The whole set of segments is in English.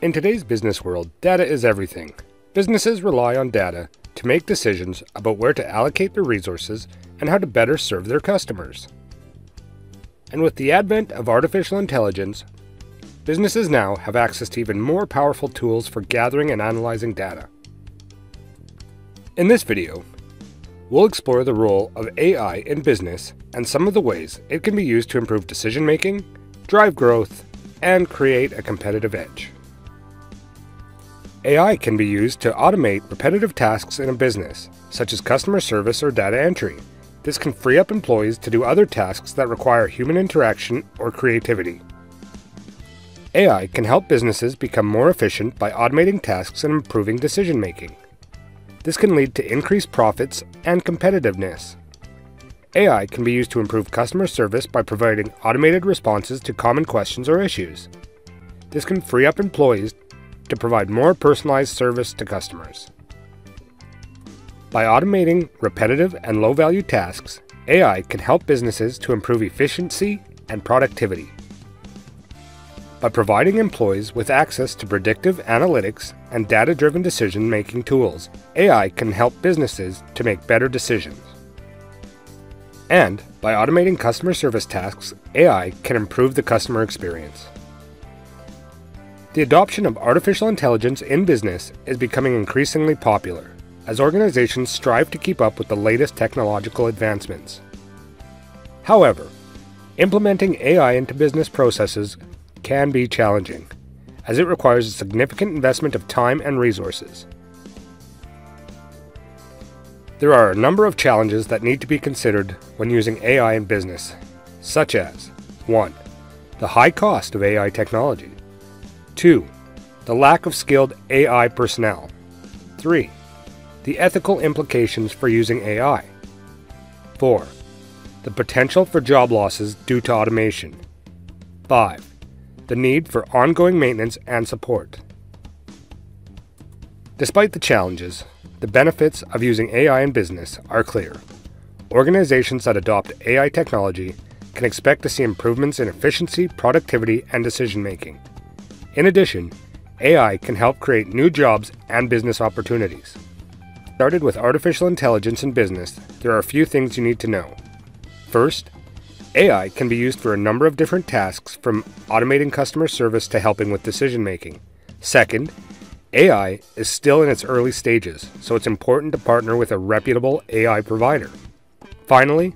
In today's business world, data is everything. Businesses rely on data to make decisions about where to allocate their resources and how to better serve their customers. And with the advent of artificial intelligence, businesses now have access to even more powerful tools for gathering and analyzing data. In this video, we'll explore the role of AI in business and some of the ways it can be used to improve decision making, drive growth, and create a competitive edge. AI can be used to automate repetitive tasks in a business, such as customer service or data entry. This can free up employees to do other tasks that require human interaction or creativity. AI can help businesses become more efficient by automating tasks and improving decision making. This can lead to increased profits and competitiveness. AI can be used to improve customer service by providing automated responses to common questions or issues. This can free up employees to provide more personalized service to customers. By automating repetitive and low value tasks, AI can help businesses to improve efficiency and productivity. By providing employees with access to predictive analytics and data driven decision making tools, AI can help businesses to make better decisions. And by automating customer service tasks, AI can improve the customer experience. The adoption of artificial intelligence in business is becoming increasingly popular as organizations strive to keep up with the latest technological advancements. However, implementing AI into business processes can be challenging, as it requires a significant investment of time and resources. There are a number of challenges that need to be considered when using AI in business, such as 1. The high cost of AI technology. 2. The lack of skilled AI personnel. 3. The ethical implications for using AI. 4. The potential for job losses due to automation. 5. The need for ongoing maintenance and support. Despite the challenges, the benefits of using AI in business are clear. Organizations that adopt AI technology can expect to see improvements in efficiency, productivity, and decision making. In addition, AI can help create new jobs and business opportunities. Started with artificial intelligence in business, there are a few things you need to know. First, AI can be used for a number of different tasks from automating customer service to helping with decision making. Second, AI is still in its early stages, so it's important to partner with a reputable AI provider. Finally,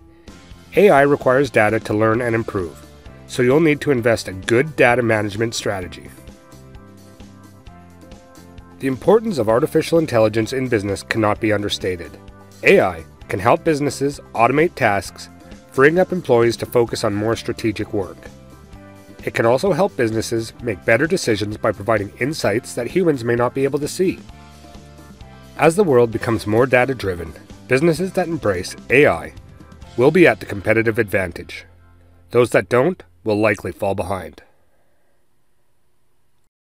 AI requires data to learn and improve, so you'll need to invest a good data management strategy. The importance of artificial intelligence in business cannot be understated. AI can help businesses automate tasks, freeing up employees to focus on more strategic work. It can also help businesses make better decisions by providing insights that humans may not be able to see. As the world becomes more data driven, businesses that embrace AI will be at the competitive advantage. Those that don't will likely fall behind.